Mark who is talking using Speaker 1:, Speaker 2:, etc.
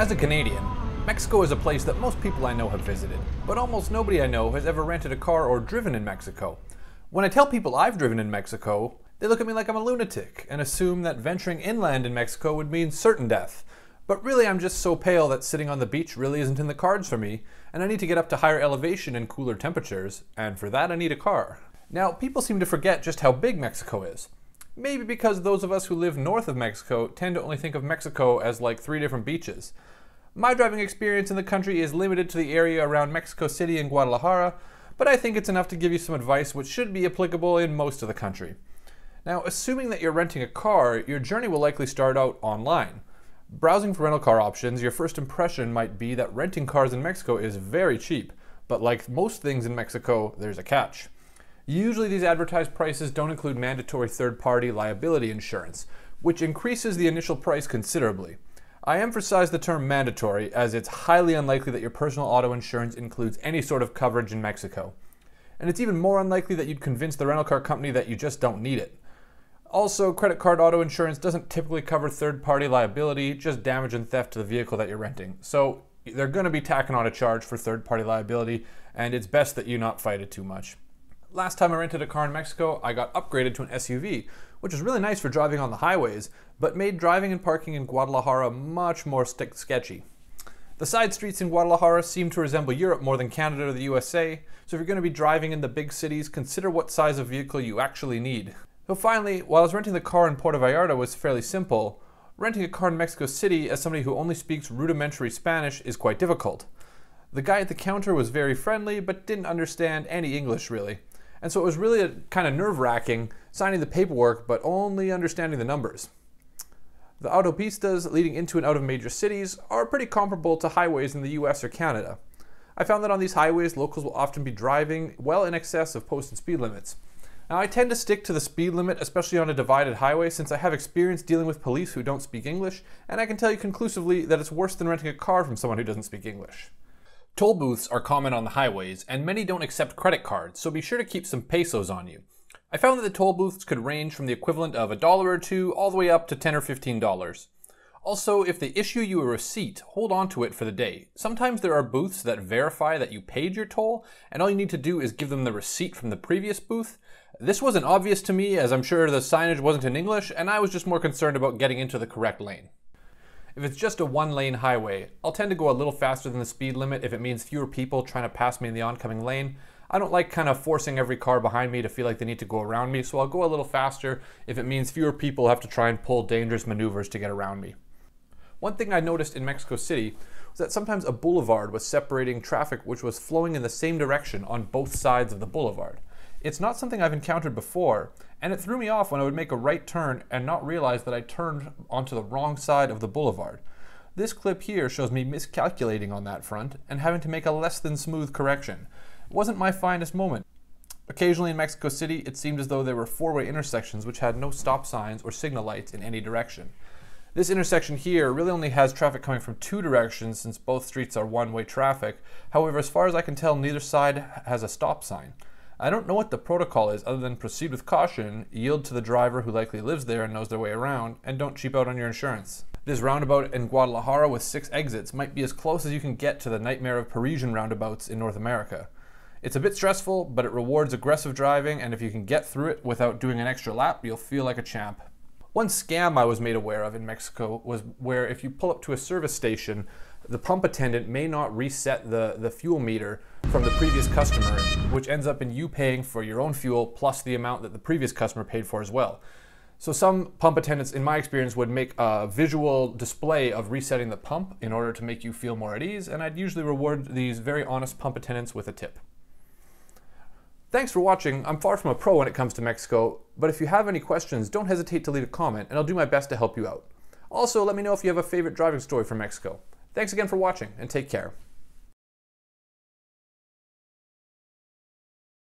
Speaker 1: As a Canadian, Mexico is a place that most people I know have visited, but almost nobody I know has ever rented a car or driven in Mexico. When I tell people I've driven in Mexico, they look at me like I'm a lunatic and assume that venturing inland in Mexico would mean certain death. But really, I'm just so pale that sitting on the beach really isn't in the cards for me, and I need to get up to higher elevation and cooler temperatures, and for that I need a car. Now, people seem to forget just how big Mexico is. Maybe because those of us who live north of Mexico tend to only think of Mexico as like three different beaches. My driving experience in the country is limited to the area around Mexico City and Guadalajara, but I think it's enough to give you some advice which should be applicable in most of the country. Now, assuming that you're renting a car, your journey will likely start out online. Browsing for rental car options, your first impression might be that renting cars in Mexico is very cheap, but like most things in Mexico, there's a catch. Usually these advertised prices don't include mandatory third-party liability insurance, which increases the initial price considerably. I emphasize the term mandatory as it's highly unlikely that your personal auto insurance includes any sort of coverage in Mexico. And it's even more unlikely that you'd convince the rental car company that you just don't need it. Also, credit card auto insurance doesn't typically cover third party liability, just damage and theft to the vehicle that you're renting. So they're going to be tacking on a charge for third party liability, and it's best that you not fight it too much. Last time I rented a car in Mexico, I got upgraded to an SUV, which is really nice for driving on the highways, but made driving and parking in Guadalajara much more sketchy. The side streets in Guadalajara seem to resemble Europe more than Canada or the USA, so if you're going to be driving in the big cities, consider what size of vehicle you actually need. So finally, while I was renting the car in Puerto Vallarta was fairly simple, renting a car in Mexico City as somebody who only speaks rudimentary Spanish is quite difficult. The guy at the counter was very friendly, but didn't understand any English really. And so it was really a, kind of nerve wracking signing the paperwork, but only understanding the numbers. The autopistas leading into and out of major cities are pretty comparable to highways in the US or Canada. I found that on these highways, locals will often be driving well in excess of posted speed limits. Now, I tend to stick to the speed limit, especially on a divided highway, since I have experience dealing with police who don't speak English, and I can tell you conclusively that it's worse than renting a car from someone who doesn't speak English. Toll booths are common on the highways, and many don't accept credit cards, so be sure to keep some pesos on you. I found that the toll booths could range from the equivalent of a dollar or two all the way up to 10 or 15 dollars. Also, if they issue you a receipt, hold on to it for the day. Sometimes there are booths that verify that you paid your toll, and all you need to do is give them the receipt from the previous booth. This wasn't obvious to me, as I'm sure the signage wasn't in English, and I was just more concerned about getting into the correct lane. If it's just a one lane highway, I'll tend to go a little faster than the speed limit if it means fewer people trying to pass me in the oncoming lane. I don't like kind of forcing every car behind me to feel like they need to go around me, so I'll go a little faster if it means fewer people have to try and pull dangerous maneuvers to get around me. One thing I noticed in Mexico City was that sometimes a boulevard was separating traffic which was flowing in the same direction on both sides of the boulevard. It's not something I've encountered before, and it threw me off when I would make a right turn and not realize that I turned onto the wrong side of the boulevard. This clip here shows me miscalculating on that front and having to make a less than smooth correction. It wasn't my finest moment. Occasionally in Mexico City, it seemed as though there were four-way intersections which had no stop signs or signal lights in any direction. This intersection here really only has traffic coming from two directions since both streets are one-way traffic. However, as far as I can tell, neither side has a stop sign. I don't know what the protocol is other than proceed with caution, yield to the driver who likely lives there and knows their way around, and don't cheap out on your insurance. This roundabout in Guadalajara with six exits might be as close as you can get to the nightmare of Parisian roundabouts in North America. It's a bit stressful, but it rewards aggressive driving, and if you can get through it without doing an extra lap, you'll feel like a champ. One scam I was made aware of in Mexico was where if you pull up to a service station, the pump attendant may not reset the, the fuel meter from the previous customer, which ends up in you paying for your own fuel plus the amount that the previous customer paid for as well. So some pump attendants, in my experience, would make a visual display of resetting the pump in order to make you feel more at ease, and I'd usually reward these very honest pump attendants with a tip. Thanks for watching. I'm far from a pro when it comes to Mexico, but if you have any questions, don't hesitate to leave a comment, and I'll do my best to help you out. Also, let me know if you have a favorite driving story from Mexico. Thanks again for watching, and take care.